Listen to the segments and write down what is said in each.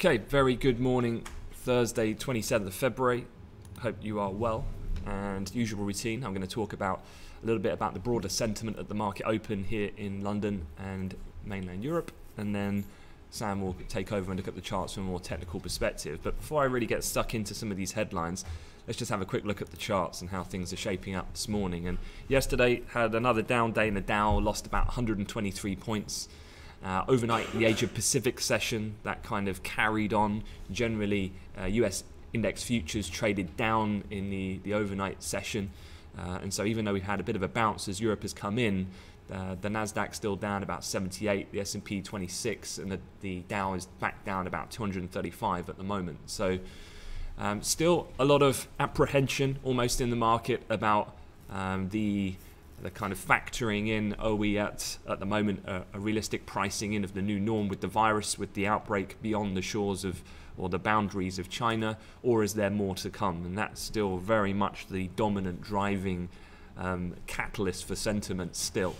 Okay, very good morning, Thursday, 27th of February. Hope you are well. And usual routine, I'm going to talk about a little bit about the broader sentiment at the market open here in London and mainland Europe, and then Sam will take over and look at the charts from a more technical perspective. But before I really get stuck into some of these headlines, let's just have a quick look at the charts and how things are shaping up this morning. And yesterday had another down day in the Dow, lost about 123 points. Uh, overnight, the Asia Pacific session that kind of carried on. Generally, uh, US index futures traded down in the, the overnight session. Uh, and so, even though we've had a bit of a bounce as Europe has come in, uh, the Nasdaq still down about 78, the S&P 26, and the, the Dow is back down about 235 at the moment. So, um, still a lot of apprehension almost in the market about um, the the kind of factoring in, are we at, at the moment, a, a, realistic pricing in of the new norm with the virus, with the outbreak beyond the shores of, or the boundaries of China, or is there more to come? And that's still very much the dominant driving um, catalyst for sentiment still.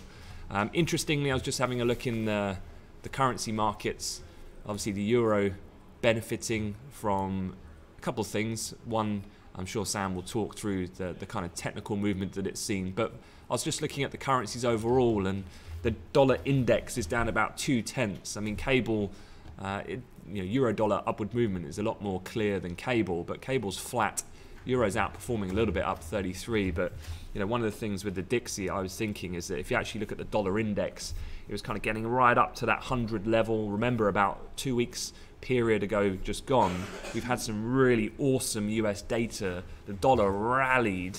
Um, interestingly, I was just having a look in the, the currency markets. Obviously, the euro benefiting from a couple of things. One, I'm sure Sam will talk through the, the kind of technical movement that it's seen, but I was just looking at the currencies overall, and the dollar index is down about two tenths. I mean, cable, uh, it, you know, euro dollar upward movement is a lot more clear than cable, but cable's flat. Euro's outperforming a little bit up 33, but you know, one of the things with the Dixie I was thinking is that if you actually look at the dollar index, it was kind of getting right up to that 100 level. Remember, about two weeks period ago just gone, we've had some really awesome US data. The dollar rallied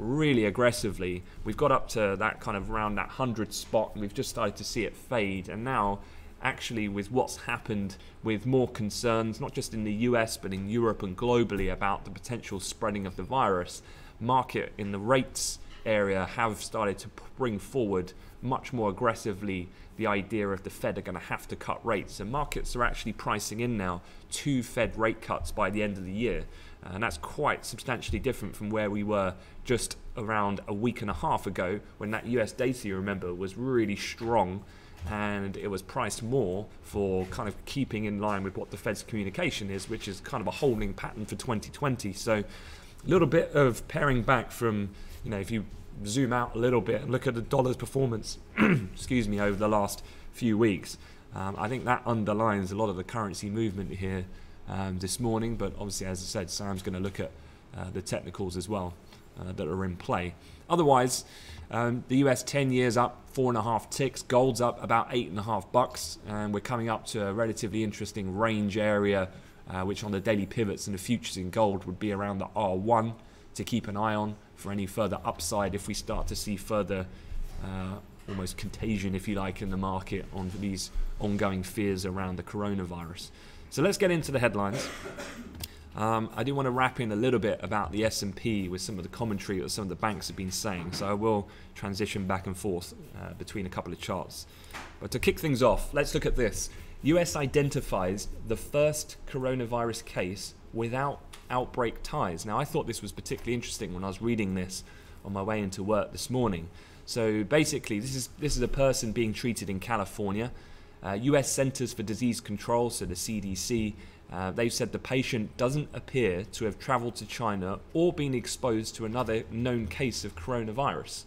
really aggressively. We've got up to that kind of around that 100 spot and we've just started to see it fade. And now, actually, with what's happened with more concerns, not just in the US but in Europe and globally about the potential spreading of the virus, market in the rates area have started to bring forward much more aggressively the idea of the Fed are going to have to cut rates. And markets are actually pricing in now two Fed rate cuts by the end of the year. And that's quite substantially different from where we were just around a week and a half ago when that US data, you remember, was really strong and it was priced more for kind of keeping in line with what the Fed's communication is, which is kind of a holding pattern for 2020. So a little bit of paring back from, you know, if you zoom out a little bit and look at the dollar's performance, excuse me, over the last few weeks, um, I think that underlines a lot of the currency movement here um, this morning. But obviously, as I said, Sam's going to look at uh, the technicals as well uh, that are in play. Otherwise, um, the US 10 years up four and a half ticks, gold's up about eight and a half bucks, and we're coming up to a relatively interesting range area, uh, which on the daily pivots and the futures in gold would be around the R1 to keep an eye on for any further upside if we start to see further uh, almost contagion, if you like, in the market on these ongoing fears around the coronavirus. So let's get into the headlines. Um, I do want to wrap in a little bit about the S&P with some of the commentary that some of the banks have been saying. So I will transition back and forth uh, between a couple of charts. But to kick things off, let's look at this. US identifies the first coronavirus case without outbreak ties. Now, I thought this was particularly interesting when I was reading this on my way into work this morning. So basically, this is this is a person being treated in California. Uh, U.S. Centers for Disease Control, so the CDC, uh, they've said the patient doesn't appear to have traveled to China or been exposed to another known case of coronavirus.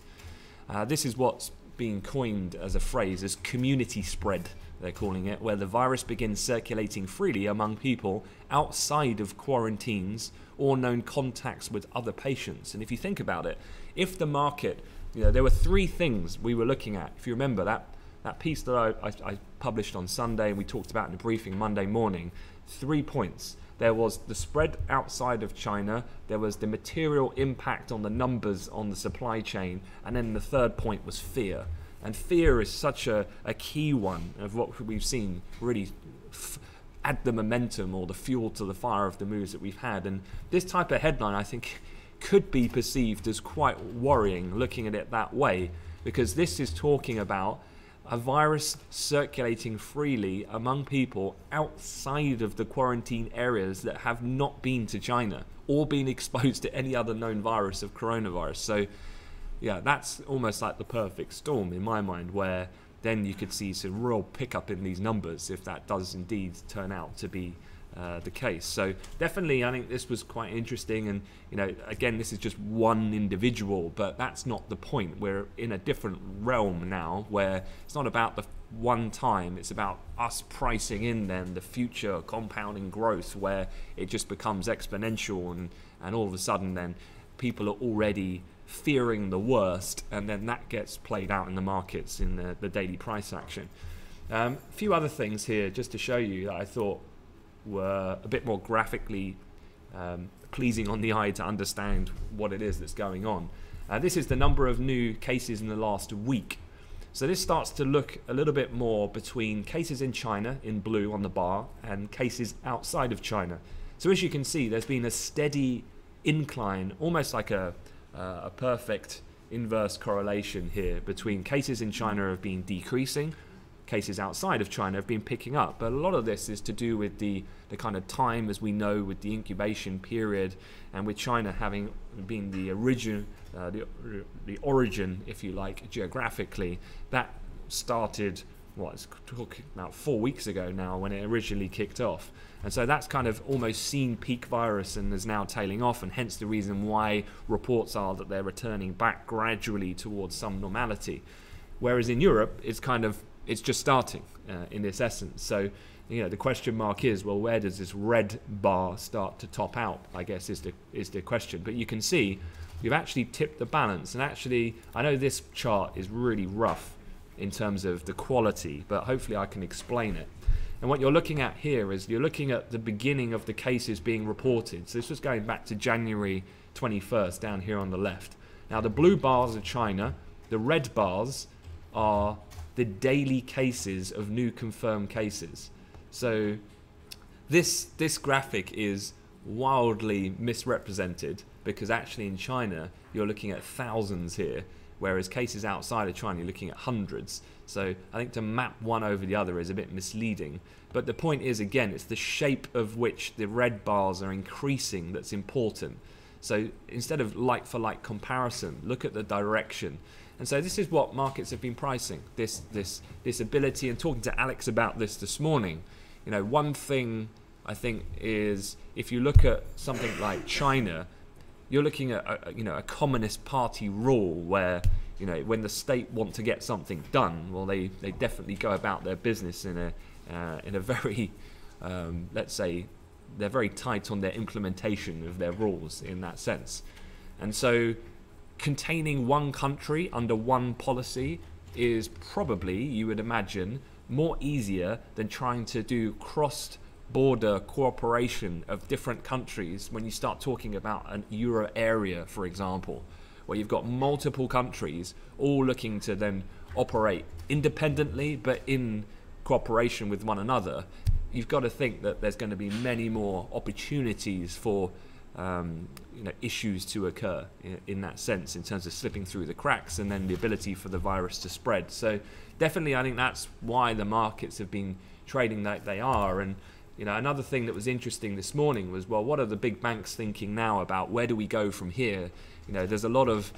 Uh, this is what's being coined as a phrase as community spread, they're calling it, where the virus begins circulating freely among people outside of quarantines or known contacts with other patients. And if you think about it, if the market, you know, there were three things we were looking at. If you remember that that piece that I, I, I published on Sunday and we talked about in the briefing Monday morning, three points. There was the spread outside of China, there was the material impact on the numbers on the supply chain, and then the third point was fear. And fear is such a, a key one of what we've seen really add the momentum or the fuel to the fire of the moves that we've had. And this type of headline, I think, could be perceived as quite worrying looking at it that way, because this is talking about a virus circulating freely among people outside of the quarantine areas that have not been to China or been exposed to any other known virus of coronavirus. So, yeah, that's almost like the perfect storm in my mind, where then you could see some real pickup in these numbers if that does indeed turn out to be uh, the case. So definitely, I think this was quite interesting. And you know, again, this is just one individual, but that's not the point. We're in a different realm now, where it's not about the one time. It's about us pricing in then the future compounding growth, where it just becomes exponential, and and all of a sudden then people are already fearing the worst, and then that gets played out in the markets in the, the daily price action. A um, few other things here just to show you that I thought were a bit more graphically um, pleasing on the eye to understand what it is that's going on. Uh, this is the number of new cases in the last week. So this starts to look a little bit more between cases in China in blue on the bar and cases outside of China. So as you can see, there's been a steady incline, almost like a, uh, a perfect inverse correlation here between cases in China have been decreasing cases outside of China have been picking up. But a lot of this is to do with the, the kind of time, as we know, with the incubation period, and with China having been the origin, uh, the, the origin, if you like, geographically. That started, what, it's talking about four weeks ago now when it originally kicked off. And so that's kind of almost seen peak virus and is now tailing off, and hence the reason why reports are that they're returning back gradually towards some normality. Whereas in Europe, it's kind of it's just starting uh, in this essence. So, you know, the question mark is, well, where does this red bar start to top out? I guess is the is the question. But you can see you've actually tipped the balance, and actually, I know this chart is really rough in terms of the quality, but hopefully I can explain it. And what you're looking at here is you're looking at the beginning of the cases being reported. So this was going back to January 21st down here on the left. Now the blue bars are China, the red bars are the daily cases of new confirmed cases. So this this graphic is wildly misrepresented because actually in China you're looking at thousands here, whereas cases outside of China you're looking at hundreds. So I think to map one over the other is a bit misleading. But the point is again, it's the shape of which the red bars are increasing that's important. So instead of like for like comparison, look at the direction. And so this is what markets have been pricing this this this ability. And talking to Alex about this this morning, you know, one thing I think is if you look at something like China, you're looking at a, you know a communist party rule where you know when the state want to get something done, well they they definitely go about their business in a uh, in a very um, let's say they're very tight on their implementation of their rules in that sense, and so containing one country under one policy is probably, you would imagine, more easier than trying to do cross border cooperation of different countries when you start talking about an euro area, for example, where you've got multiple countries all looking to then operate independently but in cooperation with one another. You've got to think that there's going to be many more opportunities for um, you know, issues to occur in, in, that sense, in terms of slipping through the cracks and then the ability for the virus to spread. So definitely, I think that's why the markets have been trading like they are. And you know, another thing that was interesting this morning was, well, what are the big banks thinking now about where do we go from here? You know, there's a lot of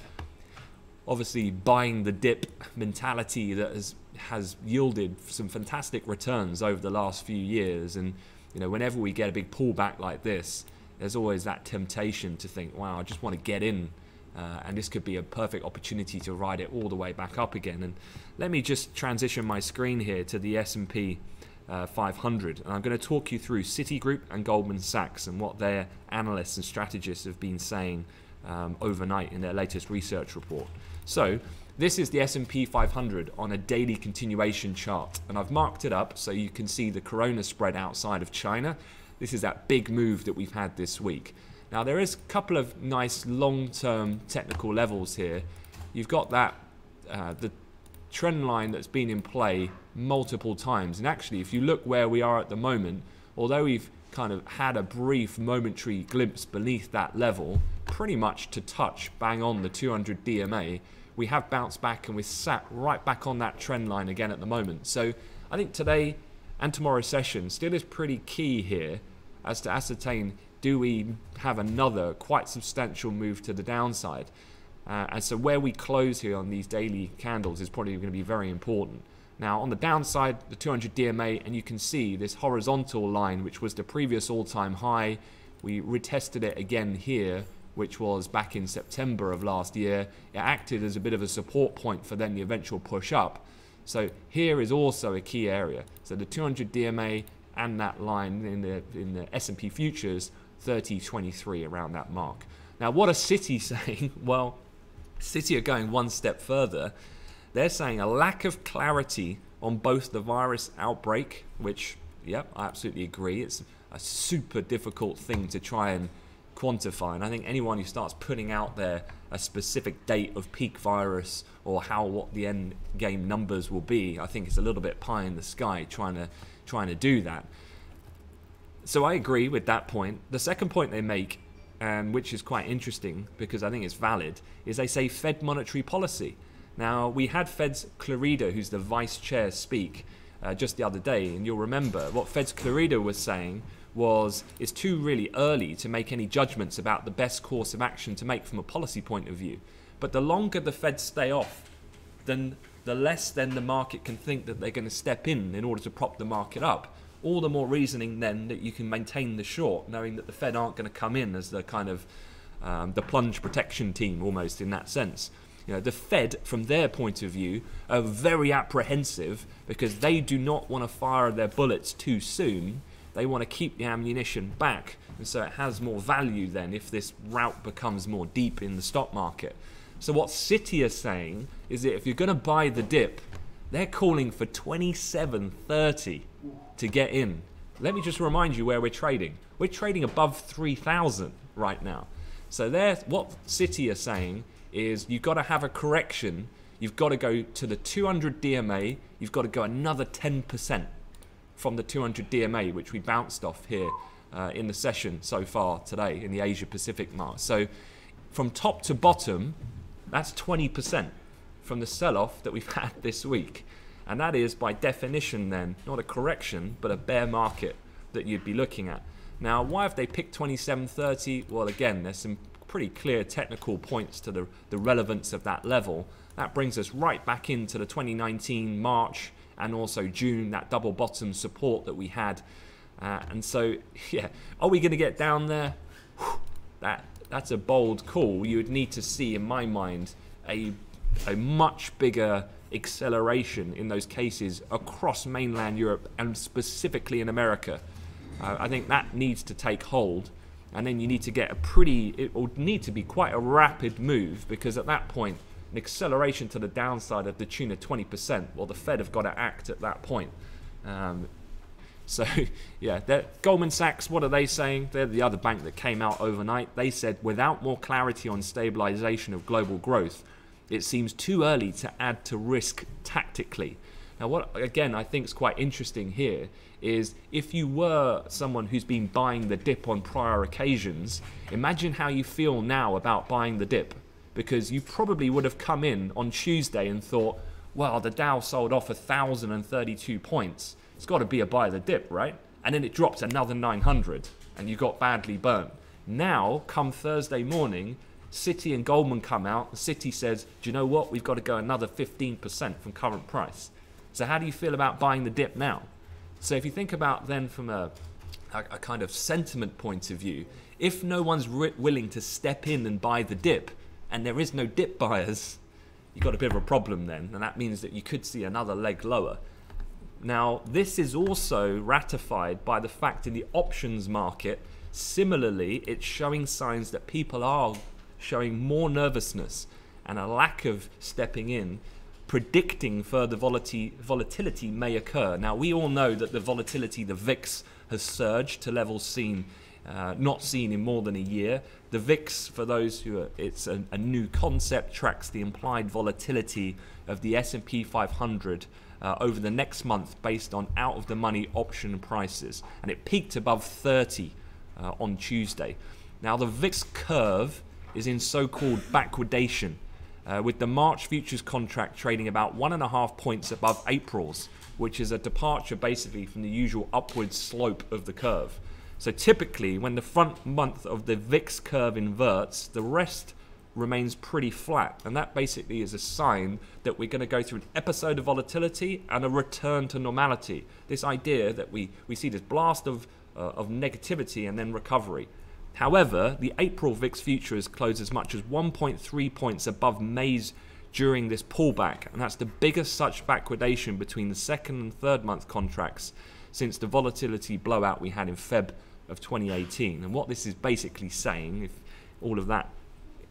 obviously buying the dip mentality that has has yielded some fantastic returns over the last few years and you know whenever we get a big pullback like this there's always that temptation to think, wow, I just want to get in. Uh, and this could be a perfect opportunity to ride it all the way back up again. And let me just transition my screen here to the S&P uh, 500, and I'm going to talk you through Citigroup and Goldman Sachs and what their analysts and strategists have been saying um, overnight in their latest research report. So this is the S&P 500 on a daily continuation chart, and I've marked it up so you can see the corona spread outside of China this is that big move that we've had this week. Now there is a couple of nice long-term technical levels here. You've got that uh, the trend line that's been in play multiple times, and actually, if you look where we are at the moment, although we've kind of had a brief momentary glimpse beneath that level, pretty much to touch bang on the 200 DMA, we have bounced back and we're sat right back on that trend line again at the moment. So I think today and tomorrow's session still is pretty key here as to ascertain do we have another quite substantial move to the downside. Uh, and so where we close here on these daily candles is probably going to be very important. Now, on the downside, the 200 DMA, and you can see this horizontal line, which was the previous all time high. We retested it again here, which was back in September of last year. It acted as a bit of a support point for then the eventual push up. So here is also a key area. So the 200 DMA and that line in the in the S&P futures 3023 around that mark. Now what are Citi saying? Well, Citi are going one step further they're saying a lack of clarity on both the virus outbreak, which, yep, I absolutely agree. It's a super difficult thing to try and quantify. And I think anyone who starts putting out there a specific date of peak virus or how what the end game numbers will be, I think it's a little bit pie in the sky trying to trying to do that. So I agree with that point. The second point they make, and which is quite interesting because I think it's valid, is they say Fed monetary policy. Now, we had Fed's Clarida, who's the vice chair, speak uh, just the other day, and you'll remember what Fed's Clarida was saying was it's too really early to make any judgments about the best course of action to make from a policy point of view. But the longer the Fed stay off, then the less then the market can think that they're going to step in in order to prop the market up. All the more reasoning then that you can maintain the short, knowing that the Fed aren't going to come in as the kind of um, the plunge protection team almost in that sense. You know, the Fed, from their point of view, are very apprehensive because they do not want to fire their bullets too soon. They want to keep the ammunition back, and so it has more value then if this route becomes more deep in the stock market. So what Citi are saying is that if you're going to buy the dip, they're calling for 27.30 to get in. Let me just remind you where we're trading. We're trading above 3,000 right now. So there, what Citi are saying is you've got to have a correction. You've got to go to the 200 DMA. You've got to go another 10% from the 200 DMA, which we bounced off here uh, in the session so far today in the Asia Pacific mark. So from top to bottom, that's 20% from the sell-off that we've had this week. And that is by definition then not a correction, but a bear market that you'd be looking at. Now, why have they picked 27.30? Well, again, there's some pretty clear technical points to the, the relevance of that level. That brings us right back into the 2019 March and also June, that double bottom support that we had. Uh, and so, yeah, are we going to get down there? That That's a bold call. You would need to see, in my mind, a, a much bigger acceleration in those cases across mainland Europe and specifically in America. Uh, I think that needs to take hold and then you need to get a pretty, it will need to be quite a rapid move because at that point, an acceleration to the downside of the tune of 20%, well, the Fed have got to act at that point. Um, so, yeah, Goldman Sachs, what are they saying? They're the other bank that came out overnight. They said without more clarity on stabilization of global growth, it seems too early to add to risk tactically. Now, what again I think is quite interesting here is if you were someone who's been buying the dip on prior occasions, imagine how you feel now about buying the dip. Because you probably would have come in on Tuesday and thought, well, the Dow sold off 1,032 points. It's got to be a buy the dip, right? And then it dropped another 900 and you got badly burnt. Now, come Thursday morning, Citi and Goldman come out. Citi says, do you know what? We've got to go another 15% from current price. So how do you feel about buying the dip now? So if you think about then from a, a, a kind of sentiment point of view, if no one's willing to step in and buy the dip, and there is no dip buyers, you've got a bit of a problem then, and that means that you could see another leg lower. Now, this is also ratified by the fact in the options market, similarly, it's showing signs that people are showing more nervousness and a lack of stepping in predicting further volatility may occur. Now, we all know that the volatility, the VIX, has surged to levels seen, uh, not seen in more than a year. The VIX, for those who are, it's a, a new concept, tracks the implied volatility of the S&P 500 uh, over the next month based on out-of-the-money option prices, and it peaked above 30 uh, on Tuesday. Now, the VIX curve is in so-called backwardation uh, with the March futures contract trading about one and a half points above April's, which is a departure basically from the usual upward slope of the curve. So typically, when the front month of the VIX curve inverts, the rest remains pretty flat. And that basically is a sign that we're going to go through an episode of volatility and a return to normality. This idea that we, we see this blast of, uh, of negativity and then recovery. However, the April VIX futures closed as much as 1.3 points above May's during this pullback, and that's the biggest such backwardation between the second and third month contracts since the volatility blowout we had in Feb of 2018. And what this is basically saying, if all of that,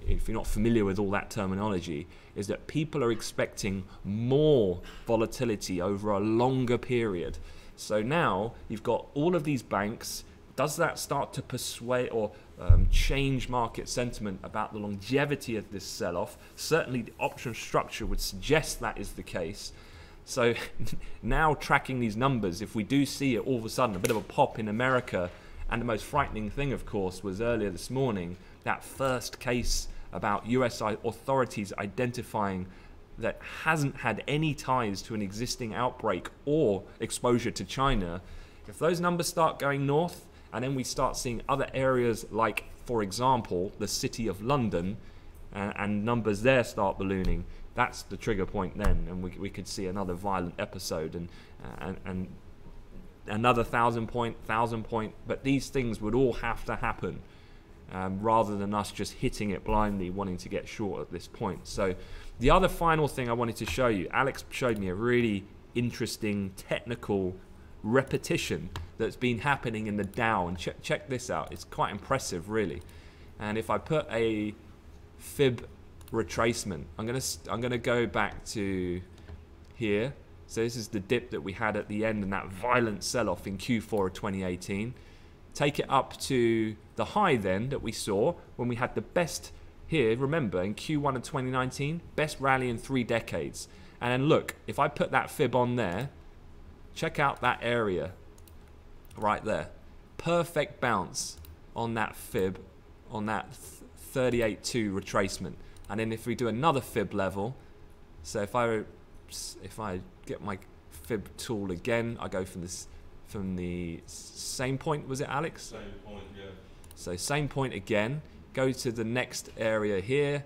if you're not familiar with all that terminology, is that people are expecting more volatility over a longer period. So now you've got all of these banks. Does that start to persuade or um, change market sentiment about the longevity of this sell off? Certainly, the option structure would suggest that is the case. So now tracking these numbers, if we do see it all of a sudden, a bit of a pop in America and the most frightening thing, of course, was earlier this morning that first case about US authorities identifying that hasn't had any ties to an existing outbreak or exposure to China. If those numbers start going north, and then we start seeing other areas like, for example, the city of London, and, and numbers there start ballooning, that's the trigger point then, and we, we could see another violent episode. And, and, and another thousand point, thousand point, but these things would all have to happen um, rather than us just hitting it blindly, wanting to get short at this point. So, the other final thing I wanted to show you, Alex showed me a really interesting technical repetition that's been happening in the Dow. And check, check this out, it's quite impressive, really. And if I put a fib retracement, I'm gonna I'm gonna go back to here so this is the dip that we had at the end and that violent sell-off in Q4 of 2018. Take it up to the high then that we saw when we had the best here, remember, in Q1 of 2019, best rally in three decades. And then look, if I put that fib on there, check out that area right there. Perfect bounce on that fib, on that 38.2 retracement. And then if we do another fib level, so if I if I get my fib tool again, I go from this from the same point. Was it Alex? Same point, yeah. So same point again. Go to the next area here,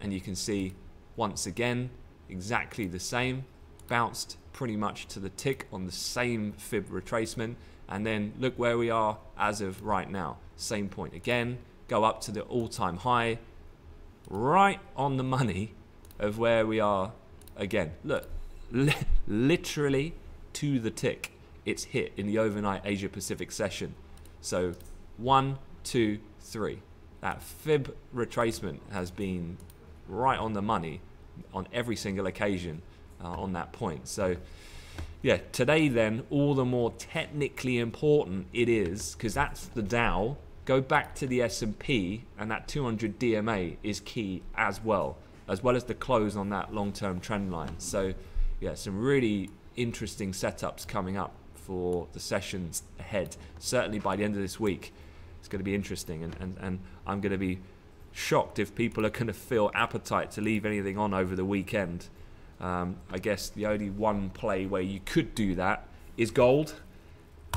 and you can see once again exactly the same. Bounced pretty much to the tick on the same fib retracement, and then look where we are as of right now. Same point again. Go up to the all-time high, right on the money of where we are again. Look, li literally to the tick, it's hit in the overnight Asia Pacific session. So one, two, three. That fib retracement has been right on the money on every single occasion uh, on that point. So yeah, today then, all the more technically important it is, because that's the Dow. Go back to the S&P, and that 200 DMA is key as well as well as the close on that long-term trend line. So, yeah, some really interesting setups coming up for the sessions ahead. Certainly by the end of this week, it's going to be interesting, and, and, and I'm going to be shocked if people are going to feel appetite to leave anything on over the weekend. Um, I guess the only one play where you could do that is gold,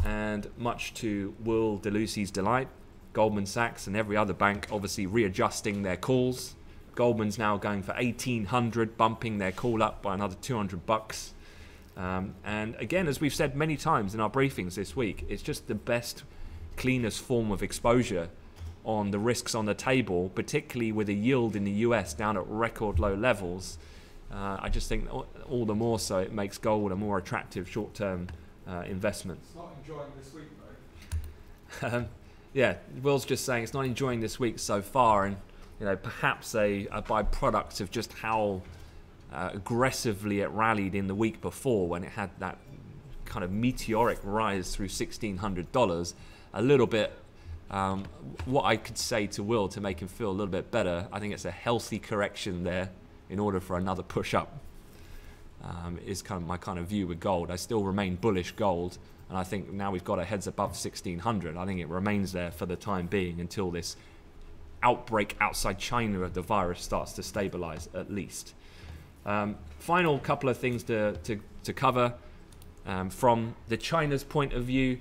and much to Will DeLucy's delight, Goldman Sachs and every other bank obviously readjusting their calls Goldman's now going for 1800, bumping their call up by another 200 bucks. Um, and again, as we've said many times in our briefings this week, it's just the best, cleanest form of exposure on the risks on the table, particularly with a yield in the US down at record low levels. Uh, I just think all the more so it makes gold a more attractive short-term uh, investment. It's not enjoying this week, though. um, yeah, Will's just saying it's not enjoying this week so far, and you know, perhaps a, a byproduct of just how uh, aggressively it rallied in the week before when it had that kind of meteoric rise through $1,600. A little bit, um, what I could say to Will to make him feel a little bit better, I think it's a healthy correction there in order for another push up. Um, is kind of my kind of view with gold. I still remain bullish gold, and I think now we've got our heads above 1600. I think it remains there for the time being until this outbreak outside China the virus starts to stabilize at least. Um, final couple of things to, to, to cover um, from the China's point of view.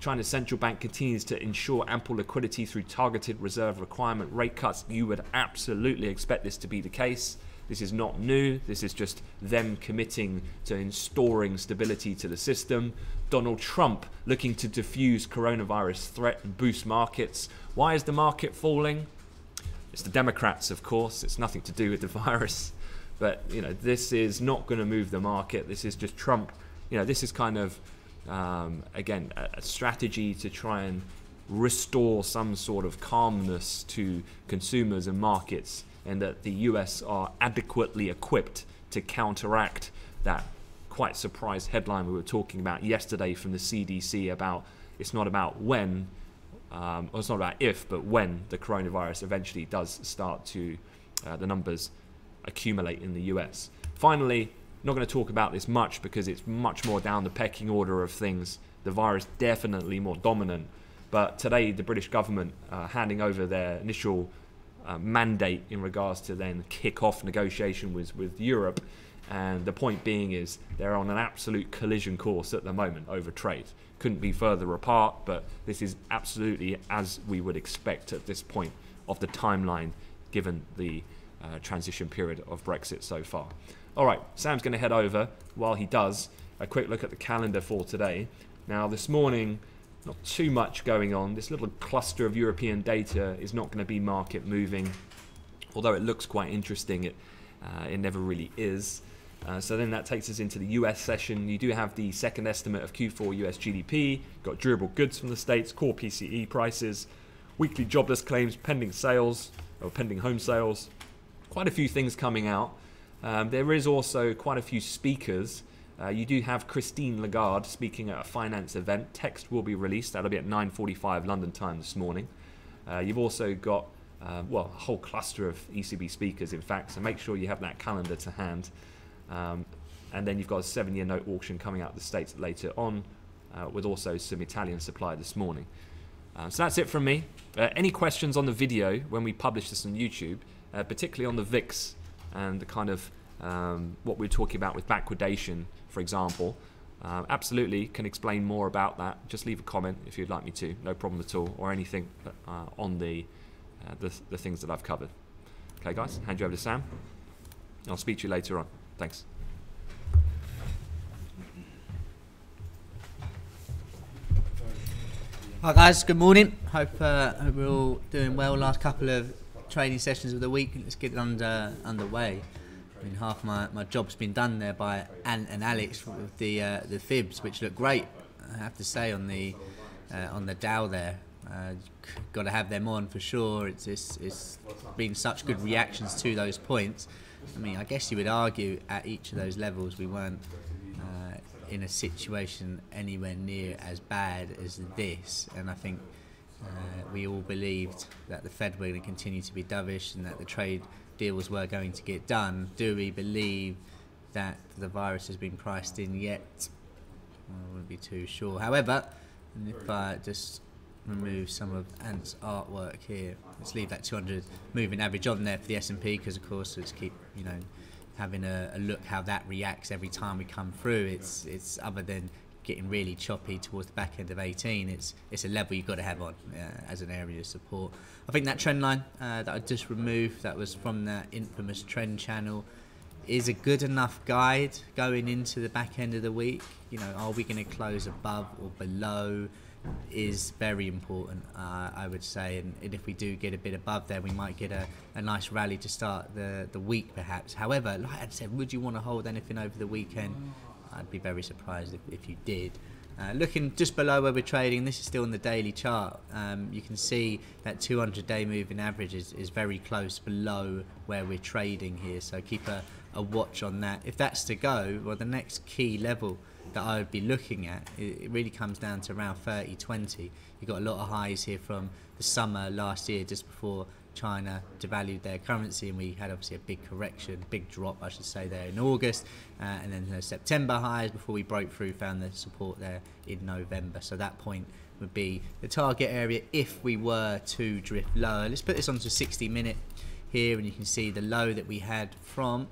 China's central bank continues to ensure ample liquidity through targeted reserve requirement rate cuts. You would absolutely expect this to be the case. This is not new. This is just them committing to installing stability to the system. Donald Trump looking to defuse coronavirus threat and boost markets. Why is the market falling? It's the Democrats, of course. It's nothing to do with the virus. But you know, this is not going to move the market. This is just Trump. You know, this is kind of um, again a, a strategy to try and restore some sort of calmness to consumers and markets and that the US are adequately equipped to counteract that quite surprised headline we were talking about yesterday from the CDC about it's not about when, um, or it's not about if, but when the coronavirus eventually does start to, uh, the numbers accumulate in the US. Finally, not going to talk about this much because it's much more down the pecking order of things. The virus definitely more dominant. But today, the British government uh, handing over their initial uh, mandate in regards to then kick off negotiation with, with Europe. And the point being is they're on an absolute collision course at the moment over trade. Couldn't be further apart, but this is absolutely as we would expect at this point of the timeline given the uh, transition period of Brexit so far. All right, Sam's going to head over while he does a quick look at the calendar for today. Now, this morning, not too much going on. This little cluster of European data is not going to be market moving, although it looks quite interesting. It uh, it never really is. Uh, so then that takes us into the US session. You do have the second estimate of Q4 US GDP, got durable goods from the States, core PCE prices, weekly jobless claims, pending sales, or pending home sales. Quite a few things coming out. Um, there is also quite a few speakers uh, you do have Christine Lagarde speaking at a finance event. Text will be released. That'll be at 9:45 London time this morning. Uh, you've also got uh, well a whole cluster of ECB speakers, in fact. So make sure you have that calendar to hand. Um, and then you've got a seven-year note auction coming out of the states later on, uh, with also some Italian supply this morning. Uh, so that's it from me. Uh, any questions on the video when we publish this on YouTube, particularly on the VIX and the kind of um, what we're talking about with backwardation for example. Uh, absolutely can explain more about that. Just leave a comment if you'd like me to, no problem at all, or anything uh, on the, uh, the, the things that I've covered. Okay, guys, hand you over to Sam. I'll speak to you later on. Thanks. Hi guys, good morning. Hope, uh, hope we're all doing well. Last couple of training sessions of the week. Let's get it under underway. I mean, half my, my job's been done there by Ant and Alex with the uh, the fibs, which look great. I have to say on the uh, on the Dow there, uh, got to have them on for sure. It's, it's it's been such good reactions to those points. I mean, I guess you would argue at each of those levels we weren't uh, in a situation anywhere near as bad as this, and I think. Uh, we all believed that the Fed were going to continue to be dovish and that the trade deals were going to get done. Do we believe that the virus has been priced in yet? I wouldn't be too sure. However, if I just remove some of Ant's artwork here, let's leave that 200 moving average on there for the S&P because of course let's keep you know having a, a, look how that reacts every time we come through. It's it's other than getting really choppy towards the back end of 18, it's it's a level you've got to have on uh, as an area of support. I think that trend line uh, that I just removed, that was from that infamous trend channel, is a good enough guide going into the back end of the week. You know, are we going to close above or below? Is very important, uh, I would say. And, and, if we do get a bit above there, we might get a, a nice rally to start the, the week, perhaps. However, like I said, would you want to hold anything over the weekend? I'd be very surprised if, if you did. Uh, looking just below where we're trading, this is still on the daily chart. Um, you can see that 200 day moving average is, is very close below where we're trading here, so keep a, a watch on that. If that's to go, well, the next key level that I would be looking at, it, really comes down to around 30 20. You've got a lot of highs here from the summer last year, just before China devalued their currency, and we had obviously a big correction, big drop, I should say, there in August, uh, and then the September highs before we broke through, found the support there in November. So that point would be the target area if we were to drift lower. Let's put this onto 60 minute here, and you can see the low that we had from.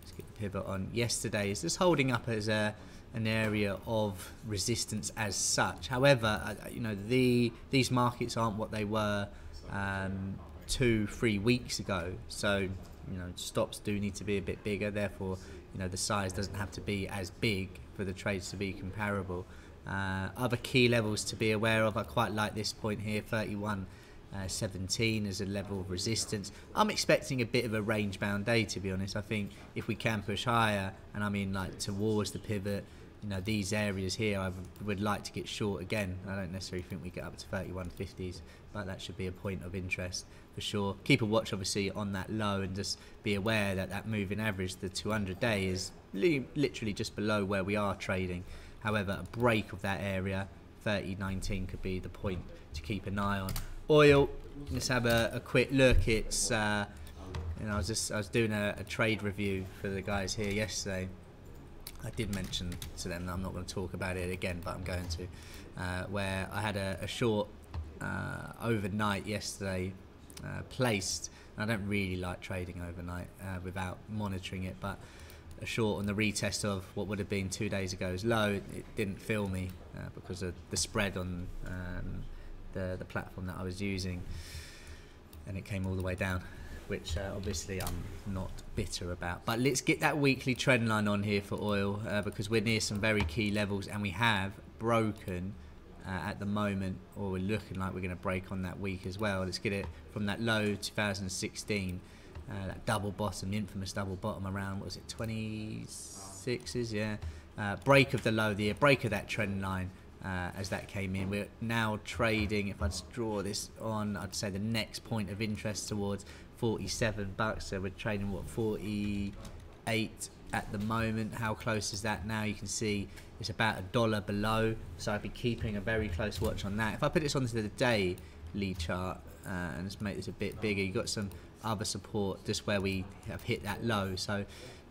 Let's get the pivot on yesterday. Is just holding up as a an area of resistance as such. However, uh, you know the these markets aren't what they were um, two, three weeks ago. So you know stops do need to be a bit bigger. Therefore, you know the size doesn't have to be as big for the trades to be comparable. Uh, other key levels to be aware of. I quite like this point here, 31. Uh, 17 as a level of resistance. I'm expecting a bit of a range bound day to be honest. I think if we can push higher, and I mean like towards the pivot, you know these areas here I would like to get short again. I don't necessarily think we get up to 3150s, but that should be a point of interest for sure. Keep a watch obviously on that low and just be aware that that moving average, the 200 day, is li literally just below where we are trading. However, a break of that area, 3019 could be the point to keep an eye on. Oil, let's have a, a quick look. It's uh, know I was just I was doing a, a trade review for the guys here yesterday I did mention to them that I'm not going to talk about it again, but I'm going to. Uh, where I had a, a short uh, overnight yesterday uh, placed. I don't really like trading overnight uh, without monitoring it, but a short on the retest of what would have been two days ago's low, it, it didn't fill me uh, because of the spread on um, the the platform that I was using, and it came all the way down which uh, obviously I'm not bitter about. But let's get that weekly trend line on here for oil uh, because we're near some very key levels and we have broken uh, at the moment, or we're looking like we're going to break on that week as well. Let's get it from that low 2016, uh, that double bottom, the infamous double bottom around, what was it, 26s? Yeah. Uh, break of the low the year, break of that trend line. Uh, as that came in. We're now trading, if I just draw this on, I'd say the next point of interest towards 47 bucks. So we're trading what 48 at the moment. How close is that now? You can see it's about a dollar below. So I'd be keeping a very close watch on that. If I put this onto the daily chart uh, and just make this a bit bigger, you've got some other support just where we have hit that low. So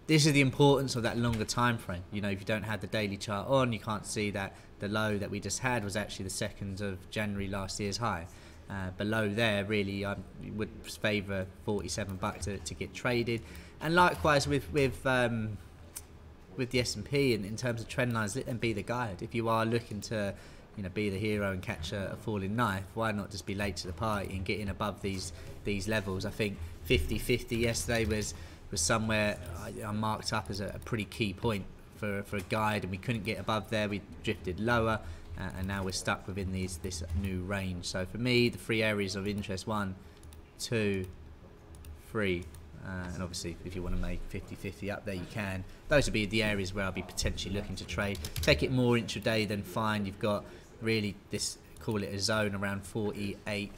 this is the importance of that longer time frame. You know, if you don't have the daily chart on, you can't see that the low that we just had was actually the second of January last year's high. Uh, below there, really, I would favour 47 bucks to, to get traded. And likewise with with um, with the S&P in, in terms of trend lines, them be the guide. If you are looking to you know, be the hero and catch a, a, falling knife. Why not just be late to the party and get in above these these levels? I think 50-50 yesterday was was somewhere I, I marked up as a, a, pretty key point for for a guide, and we couldn't get above there. We drifted lower uh, and now we're stuck within these this new range. So for me, the three areas of interest: one, two, three. Uh, and obviously, if you want to make 50-50 up there, you can. Those would be the areas where I'll be potentially looking to trade. Take it more intraday, then fine. You've got really this call it a zone around 48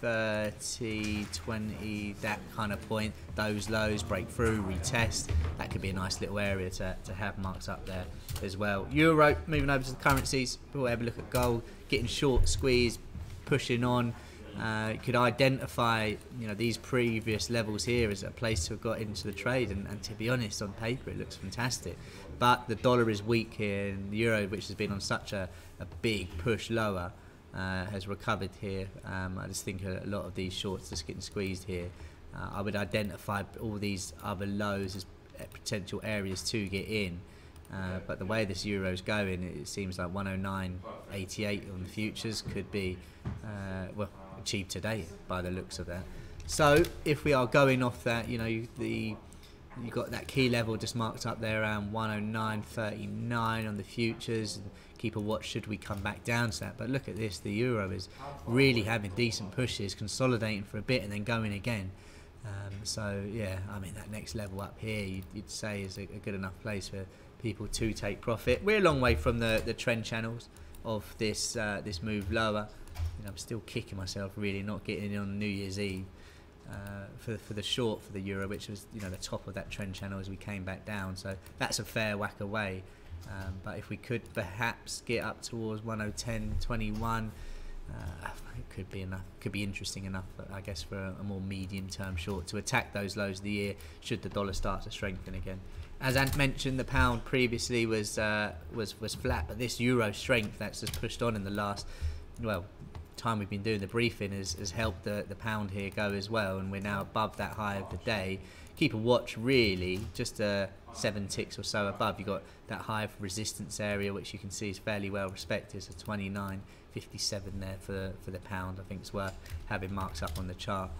30, 20, that kind of point, those lows break through, retest. That could be a nice little area to, to have marks up there as well. Euro, moving over to the currencies, we'll have a look at gold, getting short squeeze, pushing on. Uh, could identify you know these previous levels here as a place to have got into the trade and, and to be honest on paper it looks fantastic but the dollar is weak here and the euro which has been on such a, a big push lower uh, has recovered here. Um, I just think a, lot of these shorts just getting squeezed here. Uh, I would identify all these other lows as potential areas to get in. Uh, but the way this euro is going, it seems like 109.88 on the futures could be uh, well achieved today by the looks of that. So if we are going off that, you know, the you got that key level just marked up there around 109.39 on the futures. Keep a watch should we come back down to that. But look at this, the euro is really having decent pushes, consolidating for a bit and then going again. Um, so yeah, I mean that next level up here, you'd, you'd say is a, a, good enough place for people to take profit. We're a long way from the, the trend channels of this uh, this move lower. I'm still kicking myself really not getting in on New Year's Eve. Uh, for for the short for the euro, which was you know the top of that trend channel as we came back down. So that's a fair whack away. Um, but if we could perhaps get up towards 110, 21, uh, it could be enough. Could be interesting enough, I guess, for a, a more medium-term short to attack those lows of the year should the dollar start to strengthen again. As Ant mentioned, the pound previously was uh, was was flat, but this euro strength that's just pushed on in the last well time we've been doing the briefing has, has helped the, the pound here go as well, and we're now above that high of the day keep a watch really just uh, seven ticks or so above. You've got that high resistance area, which you can see is fairly well respected. So 29.57 there for for the pound. I think it's worth having marks up on the chart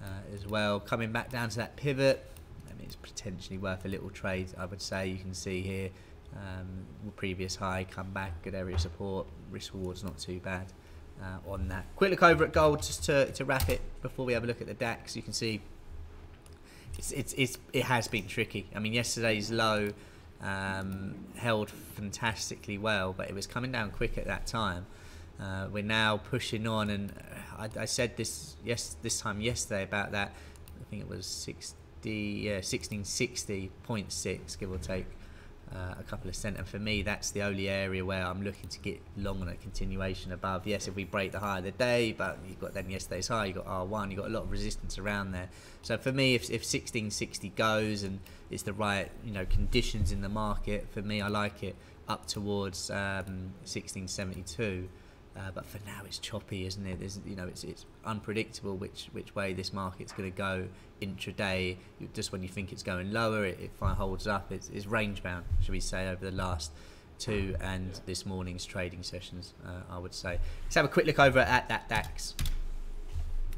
uh, as well. Coming back down to that pivot, I mean, it's potentially worth a little trade. I would say you can see here. Um, previous high, come back, good area of support, risk rewards not too bad uh, on that. Quick look over at gold just to, to wrap it before we have a look at the DAX. You can see it's, it's, it's, it has been tricky. I mean, yesterday's low um, held fantastically well, but it was coming down quick at that time. Uh, we're now pushing on, and I, I, said this yes this time yesterday about that. I think it was 60, yeah, 1660.6, give or take uh, a couple of cent. And for me, that's the only area where I'm looking to get long on a continuation above. Yes, if we break the high of the day, but you've got then yesterday's high, you've got R1, you've got a lot of resistance around there. So for me, if, if 1660 goes and it's the right you know conditions in the market, for me, I like it up towards um, 1672. Uh, but for now, it's choppy, isn't it? There's, you know, it's it's unpredictable which which way this market's going to go intraday. Just when you think it's going lower, it, it holds up. It's, it's range bound, should we say, over the last two and this morning's trading sessions. Uh, I would say. Let's have a quick look over at that DAX.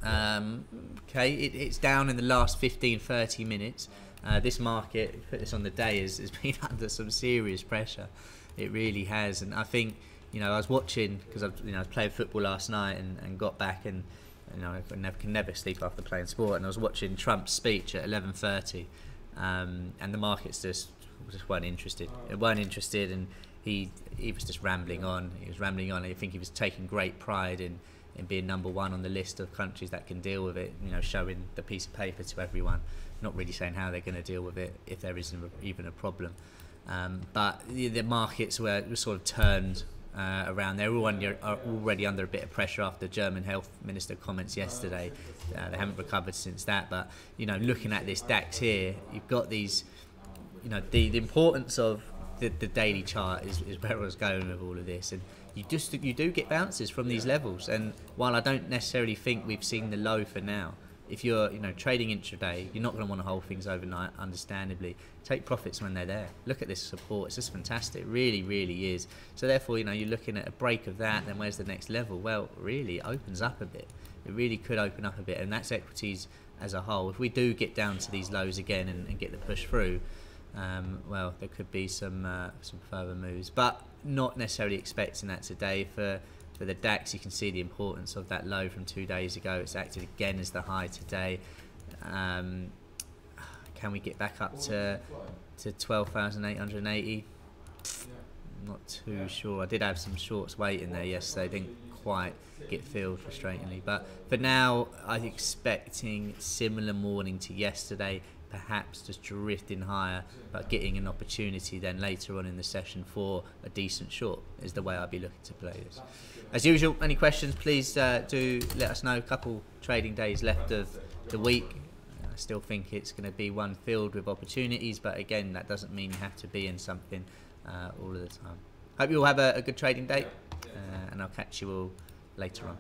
Um, okay, it, it's down in the last 15, 30 minutes. Uh, this market, put this on the day, has, has been under some serious pressure. It really has, and I think you know, I was watching because I, you know, I played football last night and, and got back and you know, I never, can never sleep after playing sport. And I was watching Trump's speech at 11:30, um, and the markets just just weren't interested. They weren't interested, and he he was just rambling on. He was rambling on. I think he was taking great pride in in being number one on the list of countries that can deal with it. You know, showing the piece of paper to everyone, not really saying how they're going to deal with it if there isn't even a problem. Um, but the, the markets were sort of turned uh, around. All under, are already under a bit of pressure after German health minister comments yesterday. Uh, they haven't recovered since that. But you know, looking at this DAX here, you've got these. You know, the, the importance of the, the daily chart is, is where I was going with all of this, and you just you do get bounces from these levels. And while I don't necessarily think we've seen the low for now, if you're you know trading intraday, you're not going to want to hold things overnight. Understandably, take profits when they're there. Look at this support; it's just fantastic. It really, really is. So therefore, you know you're looking at a break of that. Then where's the next level? Well, really, opens up a bit. It really could open up a bit, and that's equities as a whole. If we do get down to these lows again and, and get the push through, um, well, there could be some uh, some further moves, but not necessarily expecting that today for for the DAX, you can see the importance of that low from two days ago. It's acted again as the high today. Um, can we get back up to to 12,880? Not too sure. I did have some shorts waiting there yesterday. Didn't quite get filled frustratingly. But for now, I'm expecting similar morning to yesterday perhaps just drifting higher, but getting an opportunity then later on in the session for a decent short is the way I'd be looking to play this. As usual, any questions, please uh, do let us know. A couple trading days left of the week. I still think it's going to be one filled with opportunities, but again, that doesn't mean you have to be in something uh, all of the time. Hope you all have a, a good trading day, uh, and I'll catch you all later on.